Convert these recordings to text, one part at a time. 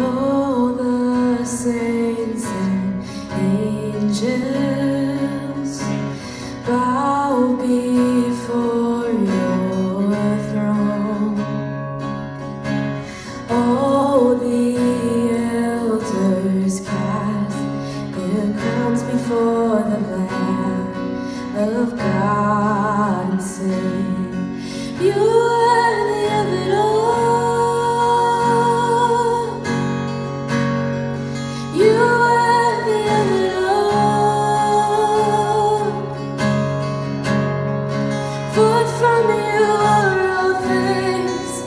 all the saints and angels bow before your throne. All the elders cast their crowns before the Lamb of God and sing, You are the of. For from you are all things.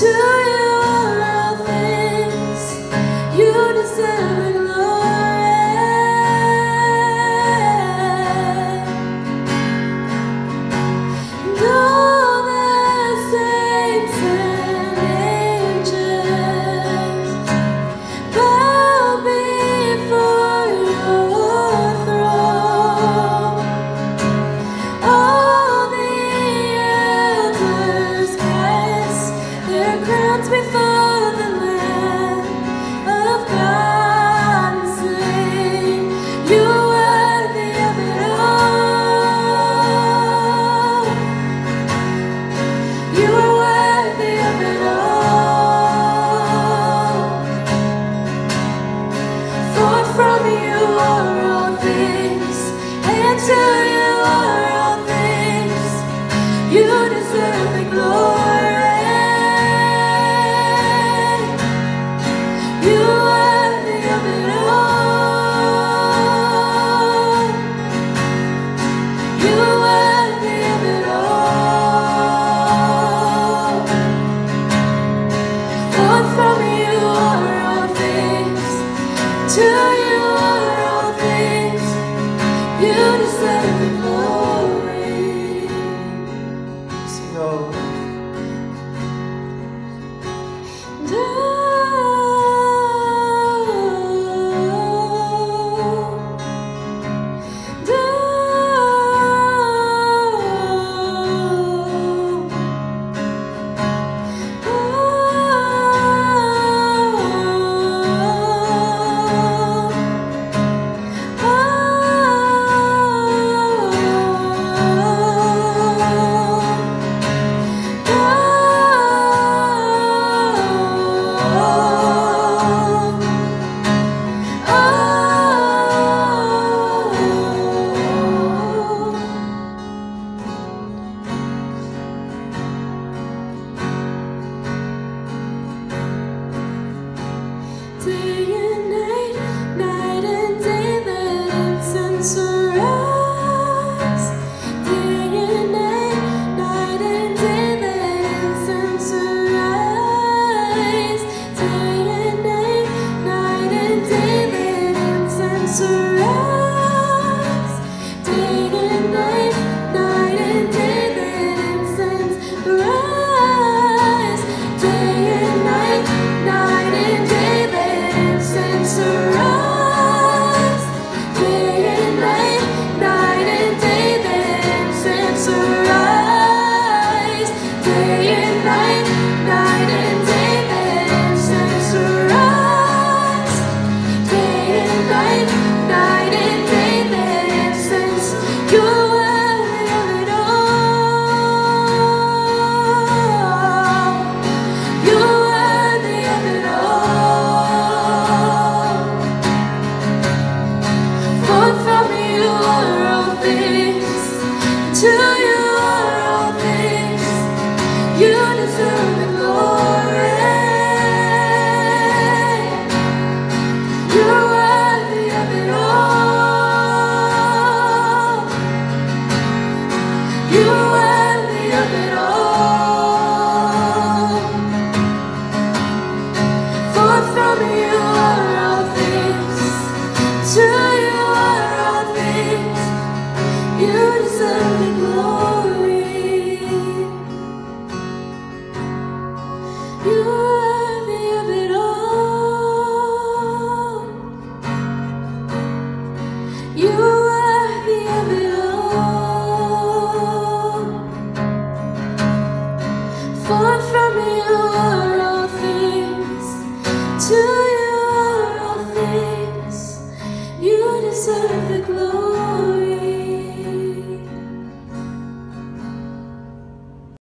To myself so You.